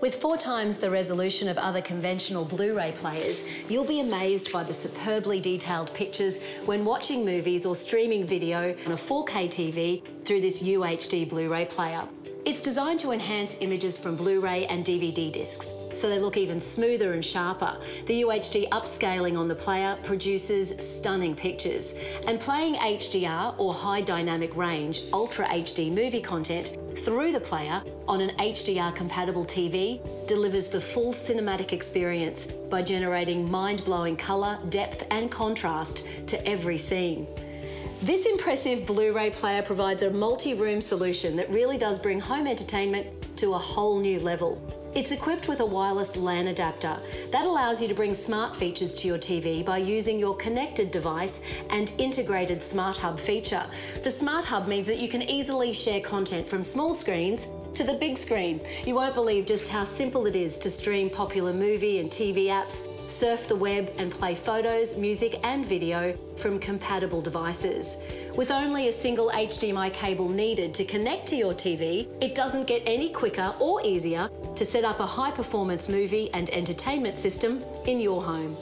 With four times the resolution of other conventional Blu ray players, you'll be amazed by the superbly detailed pictures when watching movies or streaming video on a 4K TV through this UHD Blu ray player. It's designed to enhance images from Blu ray and DVD discs, so they look even smoother and sharper. The UHD upscaling on the player produces stunning pictures, and playing HDR or high dynamic range Ultra HD movie content through the player on an HDR compatible TV delivers the full cinematic experience by generating mind blowing colour, depth, and contrast to every scene. This impressive Blu ray player provides a multi room solution that really does bring home entertainment to a whole new level. It's equipped with a wireless LAN adapter that allows you to bring smart features to your TV by using your connected device and integrated Smart Hub feature. The Smart Hub means that you can easily share content from small screens to the big screen. You won't believe just how simple it is to stream popular movie and TV apps, surf the web, and play photos, music, and video from compatible devices. With only a single HDMI cable needed to connect to your TV, it doesn't get any quicker or easier to set up a high performance movie and entertainment system in your home.